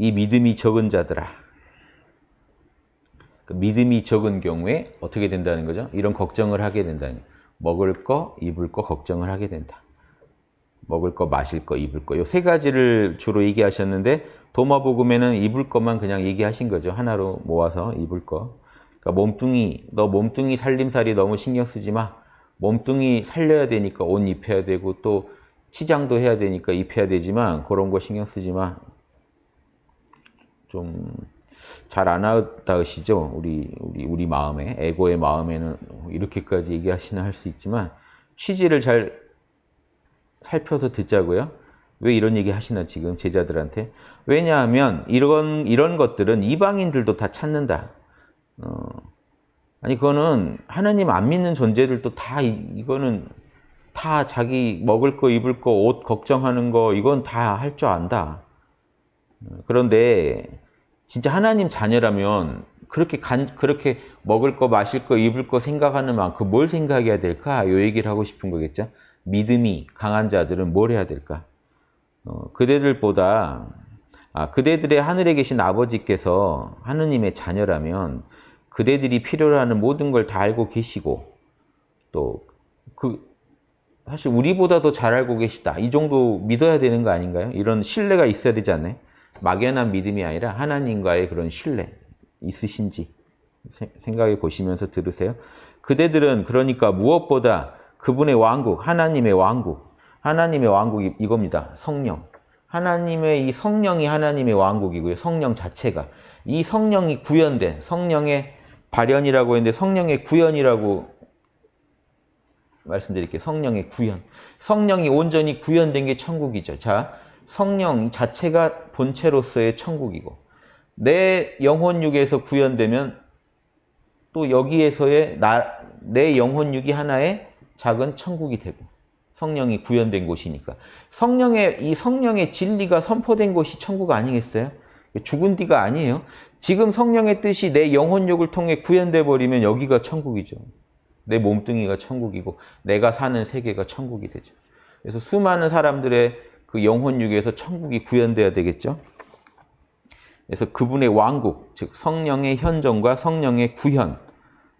이 믿음이 적은 자들아. 그 믿음이 적은 경우에 어떻게 된다는 거죠? 이런 걱정을 하게 된다는 먹을 거, 입을 거 걱정을 하게 된다. 먹을 거, 마실 거, 입을 거. 요 세 가지를 주로 얘기하셨는데 도마복음에는 입을 것만 그냥 얘기하신 거죠. 하나로 모아서 입을 거. 그러니까 몸뚱이, 너 몸뚱이 살림살이 너무 신경 쓰지 마. 몸뚱이 살려야 되니까 옷 입혀야 되고 또 치장도 해야 되니까 입혀야 되지만 그런 거 신경 쓰지 마. 좀 잘 안 하다시죠. 우리 우리 우리 마음에 에고의 마음에는 이렇게까지 얘기하시나 할 수 있지만 취지를 잘 살펴서 듣자고요. 왜 이런 얘기 하시나 지금 제자들한테? 왜냐하면 이런 이런 것들은 이방인들도 다 찾는다. 어, 아니 그거는 하나님 안 믿는 존재들도 다 이, 거는 다 자기 먹을 거 입을 거 옷 걱정하는 거 이건 다 할 줄 안다. 그런데 진짜 하나님 자녀라면 그렇게 간, 그렇게 먹을 거 마실 거 입을 거 생각하는 만큼 뭘 생각해야 될까? 요 얘기를 하고 싶은 거겠죠. 믿음이 강한 자들은 뭘 해야 될까? 어, 그대들보다 아, 그대들의 하늘에 계신 아버지께서 하느님의 자녀라면 그대들이 필요로 하는 모든 걸 다 알고 계시고 또 그 사실 우리보다 더 잘 알고 계시다. 이 정도 믿어야 되는 거 아닌가요? 이런 신뢰가 있어야 되지 않나요? 막연한 믿음이 아니라 하나님과의 그런 신뢰 있으신지 생각해 보시면서 들으세요. 그대들은 그러니까 무엇보다 그분의 왕국, 하나님의 왕국, 하나님의 왕국이 이겁니다. 성령. 하나님의 이 성령이 하나님의 왕국이고요. 성령 자체가. 이 성령이 구현된 성령의 발현이라고 했는데 성령의 구현이라고 말씀드릴게요. 성령의 구현. 성령이 온전히 구현된 게 천국이죠. 자, 성령 자체가 본체로서의 천국이고 내 영혼육에서 구현되면 또 여기에서의 나, 내 영혼육이 하나의 작은 천국이 되고 성령이 구현된 곳이니까 성령의 이 성령의 진리가 선포된 곳이 천국 아니겠어요? 죽은 뒤가 아니에요. 지금 성령의 뜻이 내 영혼욕을 통해 구현돼 버리면 여기가 천국이죠. 내 몸뚱이가 천국이고 내가 사는 세계가 천국이 되죠. 그래서 수많은 사람들의 그 영혼 육에서 천국이 구현돼야 되겠죠. 그래서 그분의 왕국, 즉 성령의 현존과 성령의 구현,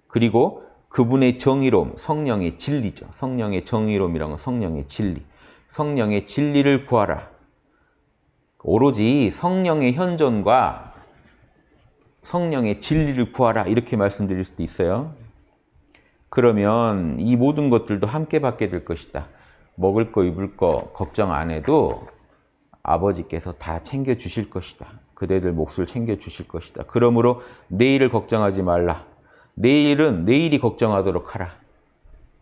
그리고 그분의 정의로움, 성령의 진리죠. 성령의 정의로움이란 건 성령의 진리. 성령의 진리를 구하라. 오로지 성령의 현존과 성령의 진리를 구하라. 이렇게 말씀드릴 수도 있어요. 그러면 이 모든 것들도 함께 받게 될 것이다. 먹을 거, 입을 거 걱정 안 해도 아버지께서 다 챙겨 주실 것이다. 그대들 몫을 챙겨 주실 것이다. 그러므로 내일을 걱정하지 말라. 내일은 내일이 걱정하도록 하라.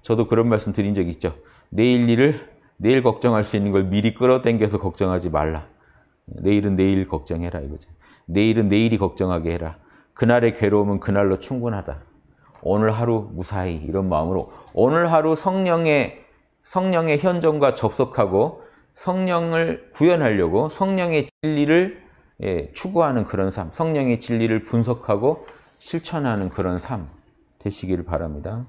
저도 그런 말씀 드린 적 있죠. 내일 일을 내일 걱정할 수 있는 걸 미리 끌어당겨서 걱정하지 말라. 내일은 내일 걱정해라 이거죠. 내일은 내일이 걱정하게 해라. 그날의 괴로움은 그날로 충분하다. 오늘 하루 무사히 이런 마음으로 오늘 하루 성령의 성령의 현존과 접속하고 성령을 구현하려고 성령의 진리를 예, 추구하는 그런 삶, 성령의 진리를 분석하고 실천하는 그런 삶 되시기를 바랍니다.